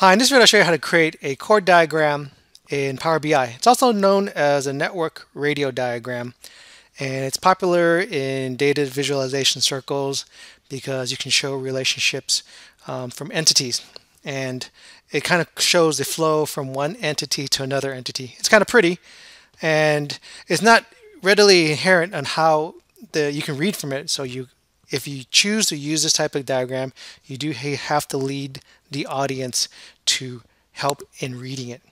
Hi, in this video I'll show you how to create a chord diagram in Power BI. It's also known as a network radial diagram and it's popular in data visualization circles because you can show relationships um, from entities and it kind of shows the flow from one entity to another entity. It's kind of pretty and it's not readily inherent on how the you can read from it so you if you choose to use this type of diagram, you do have to lead the audience to help in reading it.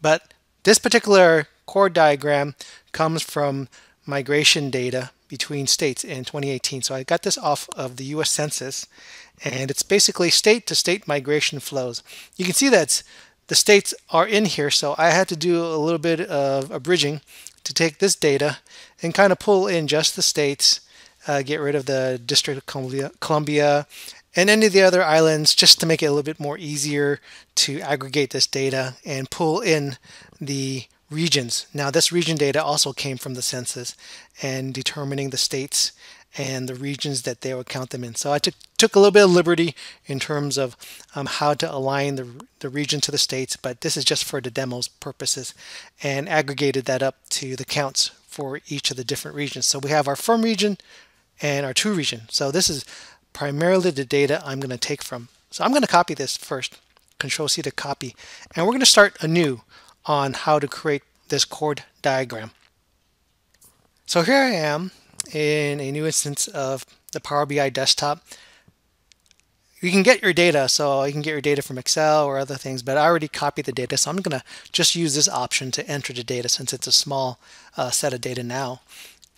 But this particular chord diagram comes from migration data between states in 2018. So I got this off of the US Census and it's basically state to state migration flows. You can see that the states are in here so I had to do a little bit of a bridging to take this data and kind of pull in just the states uh, get rid of the District of Columbia, Columbia and any of the other islands just to make it a little bit more easier to aggregate this data and pull in the regions. Now this region data also came from the census and determining the states and the regions that they would count them in. So I took, took a little bit of liberty in terms of um, how to align the, the region to the states, but this is just for the demo's purposes and aggregated that up to the counts for each of the different regions. So we have our firm region, and our to region. So this is primarily the data I'm going to take from. So I'm going to copy this first, Control C to copy, and we're going to start anew on how to create this chord diagram. So here I am in a new instance of the Power BI desktop. You can get your data, so you can get your data from Excel or other things, but I already copied the data, so I'm going to just use this option to enter the data since it's a small uh, set of data now.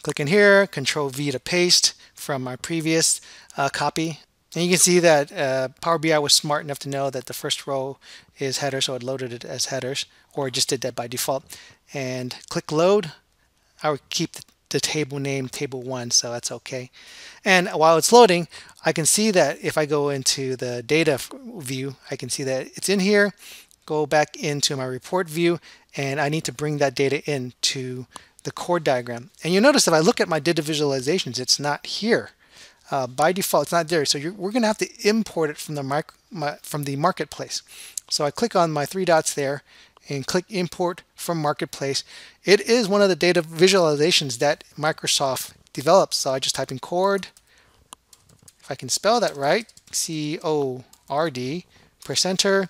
Click in here, Control V to paste from my previous uh, copy. And you can see that uh, Power BI was smart enough to know that the first row is header, so it loaded it as headers, or it just did that by default. And click load. I would keep the, the table name table one, so that's okay. And while it's loading, I can see that if I go into the data view, I can see that it's in here. Go back into my report view, and I need to bring that data into the chord diagram. And you notice if I look at my data visualizations, it's not here. Uh, by default, it's not there. So we're going to have to import it from the, my, from the marketplace. So I click on my three dots there and click import from marketplace. It is one of the data visualizations that Microsoft develops. So I just type in chord, if I can spell that right, C-O-R-D, press enter,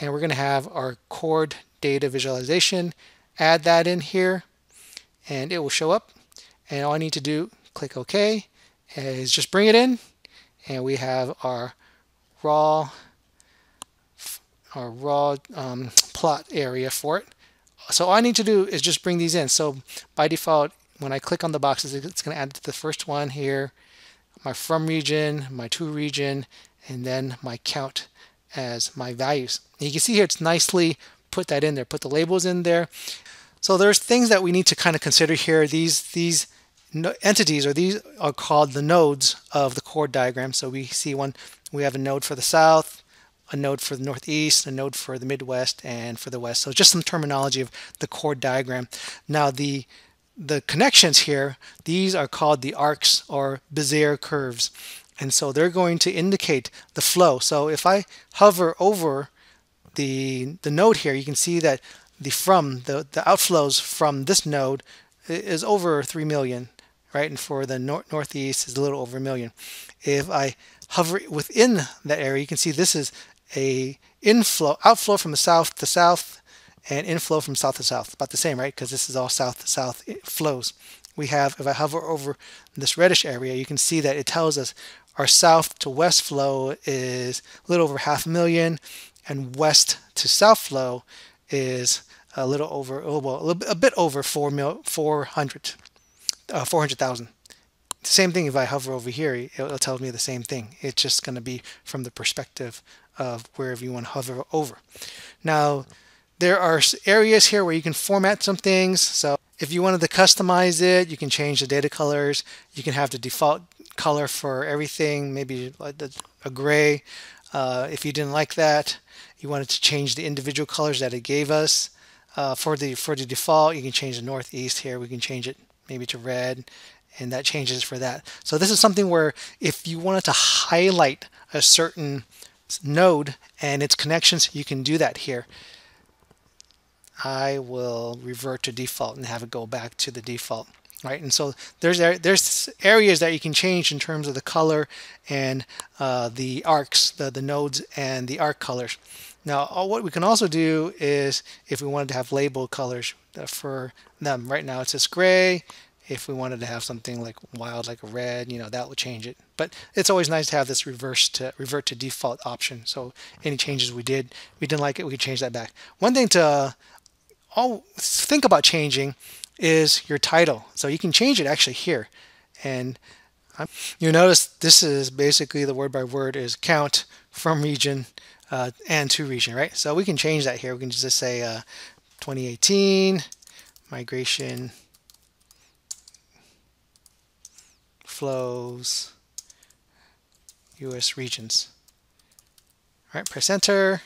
and we're going to have our chord data visualization. Add that in here and it will show up. And all I need to do click OK is just bring it in. And we have our raw our raw um, plot area for it. So all I need to do is just bring these in. So by default when I click on the boxes it's going to add to the first one here my from region my to region and then my count as my values. And you can see here it's nicely put that in there. Put the labels in there so there's things that we need to kind of consider here. These these entities or these are called the nodes of the chord diagram. So we see one, we have a node for the south, a node for the northeast, a node for the midwest, and for the west. So just some terminology of the chord diagram. Now the the connections here, these are called the arcs or Bezier curves. And so they're going to indicate the flow. So if I hover over the, the node here, you can see that the from the the outflows from this node is over 3 million right? And for the nor northeast is a little over a million. If I hover within that area you can see this is a inflow outflow from the south to south and inflow from south to south about the same right? Because this is all south to south flows. We have if I hover over this reddish area you can see that it tells us our south to west flow is a little over half a million and west to south flow is a little over, oh, well, a, little, a bit over 4 mil, 400, uh, 400,000. Same thing if I hover over here, it'll tell me the same thing. It's just going to be from the perspective of wherever you want to hover over. Now, there are areas here where you can format some things. So if you wanted to customize it, you can change the data colors. You can have the default color for everything, maybe like a gray. Uh, if you didn't like that, you wanted to change the individual colors that it gave us. Uh, for the for the default, you can change the northeast here. We can change it maybe to red, and that changes for that. So this is something where if you wanted to highlight a certain node and its connections, you can do that here. I will revert to default and have it go back to the default right? And so there's there's areas that you can change in terms of the color and uh, the arcs, the, the nodes and the arc colors. Now, what we can also do is if we wanted to have label colors for them, right now it's just gray. If we wanted to have something like wild, like a red, you know, that would change it. But it's always nice to have this reverse to revert to default option. So any changes we did, we didn't like it, we could change that back. One thing to uh, all think about changing is your title. So you can change it actually here. And you notice this is basically the word by word is count from region uh, and to region, right? So we can change that here. We can just say uh, 2018 migration flows US regions. All right, press enter.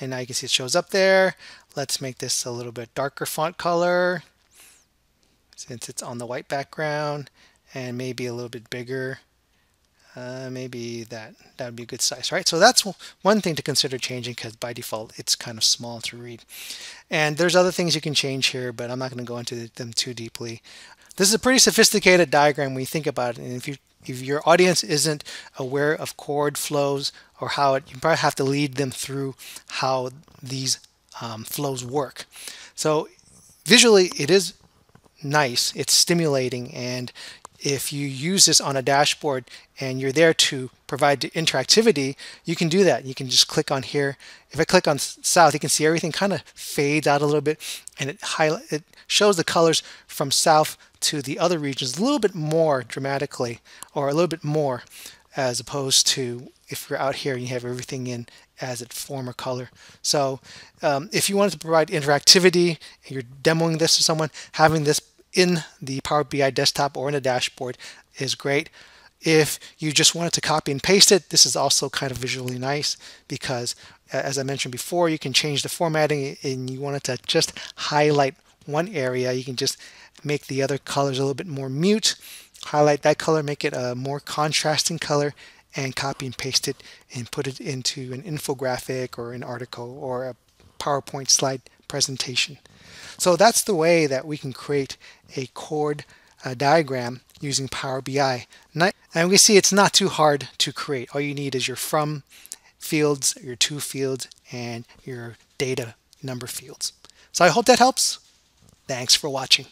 And now you can see it shows up there. Let's make this a little bit darker font color since it's on the white background and maybe a little bit bigger. Uh, maybe that that would be a good size, right? So that's one thing to consider changing because by default it's kind of small to read. And there's other things you can change here, but I'm not going to go into them too deeply. This is a pretty sophisticated diagram when you think about it. And if you if your audience isn't aware of chord flows or how it, you probably have to lead them through how these um, flows work. So visually, it is nice. It's stimulating. And if you use this on a dashboard and you're there to provide interactivity, you can do that. You can just click on here. If I click on south, you can see everything kind of fades out a little bit and it highlight it shows the colors from south to the other regions a little bit more dramatically or a little bit more as opposed to if you're out here and you have everything in as its former color. So um, if you wanted to provide interactivity you're demoing this to someone, having this in the Power BI desktop or in a dashboard is great. If you just wanted to copy and paste it, this is also kind of visually nice because as I mentioned before, you can change the formatting and you wanted to just highlight one area. You can just make the other colors a little bit more mute, highlight that color, make it a more contrasting color, and copy and paste it and put it into an infographic or an article or a PowerPoint slide presentation. So that's the way that we can create a chord uh, diagram using Power BI. And we see it's not too hard to create. All you need is your from fields, your to fields, and your data number fields. So I hope that helps. Thanks for watching.